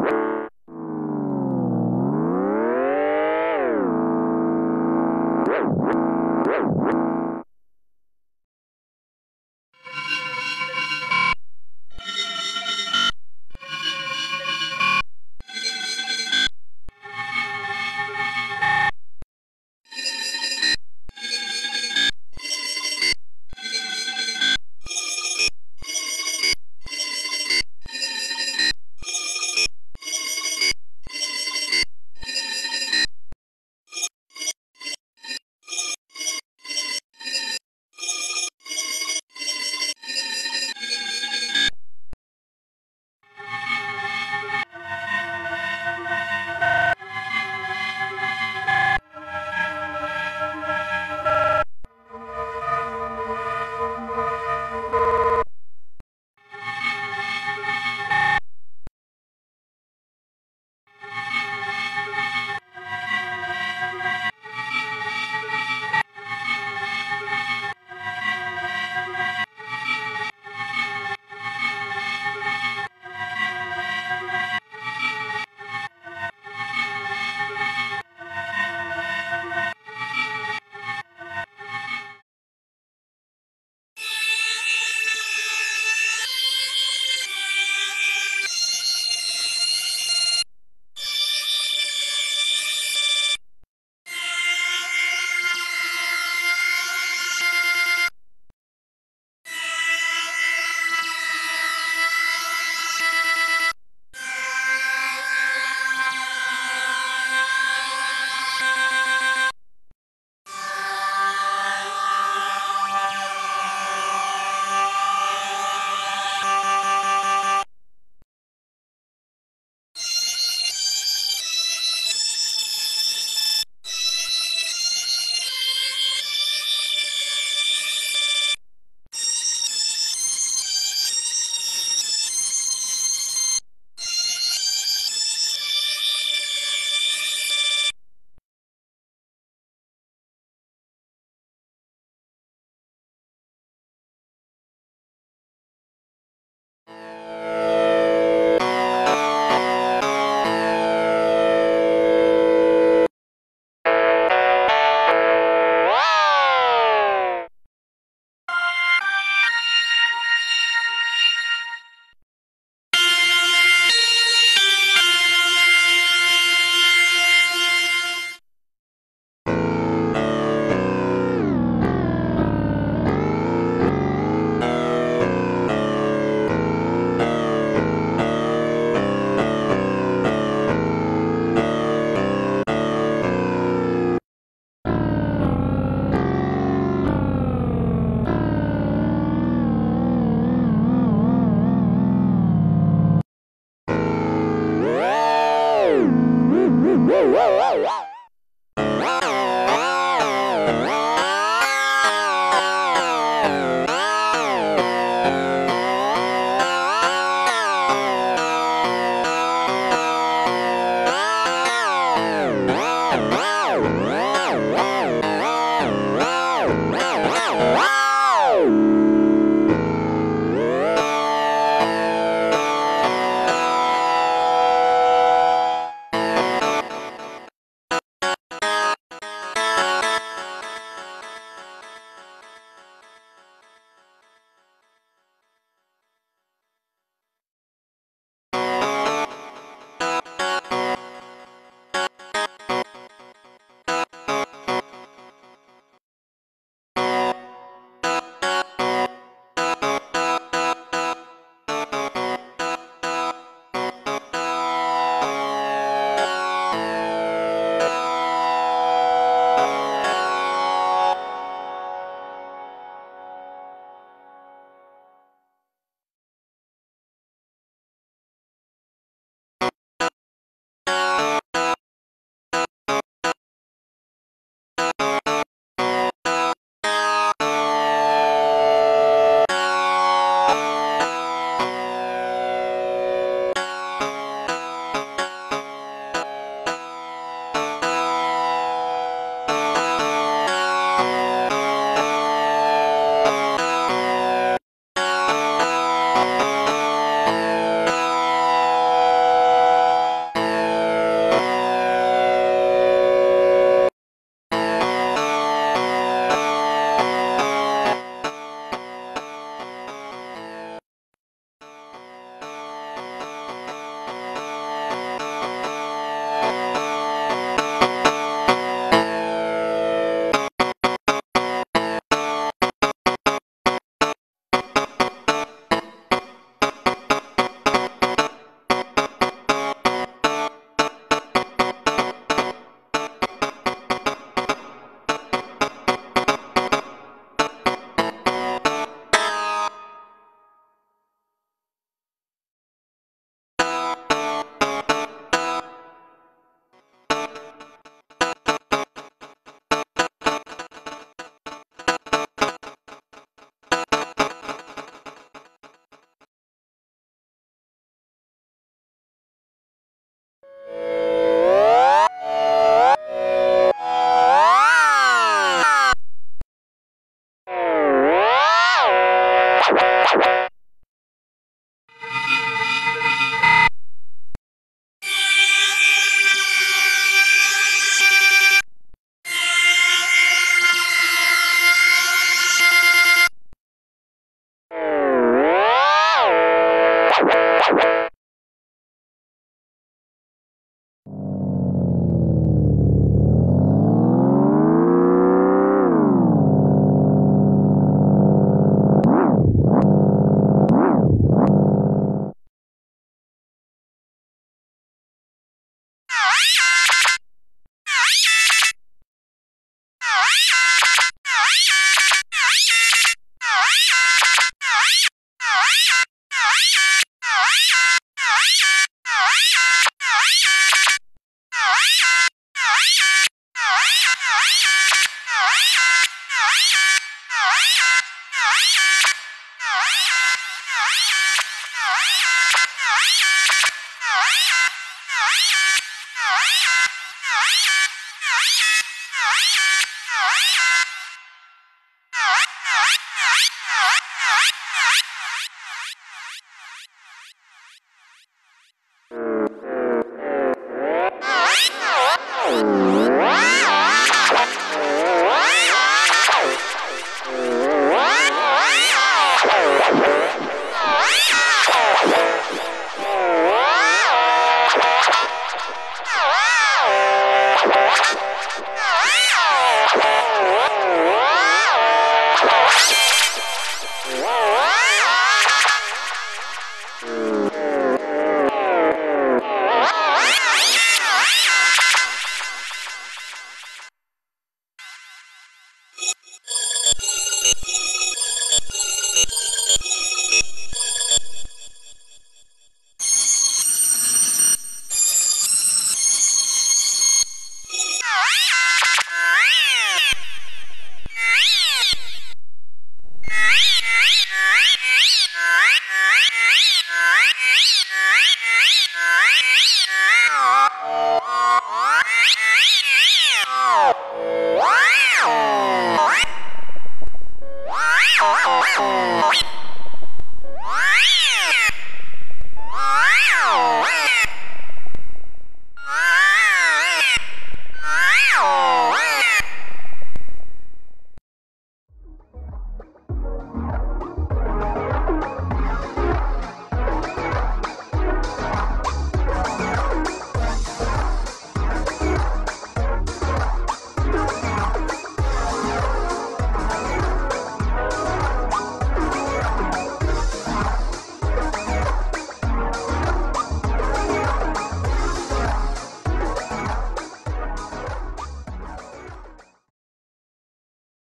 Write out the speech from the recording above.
you. Bye.